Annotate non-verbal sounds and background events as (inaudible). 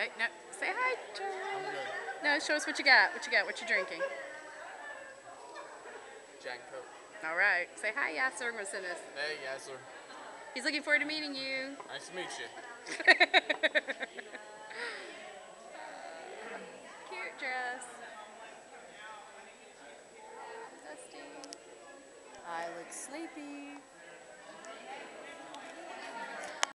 Right? no. Say hi, I'm No, show us what you got. What you got? What you drinking? Jack Coke. All right. Say hi, Yasser Masinis. Hey, Yasser. He's looking forward to meeting you. Nice to meet you. (laughs) Cute dress. Dusty. I look sleepy.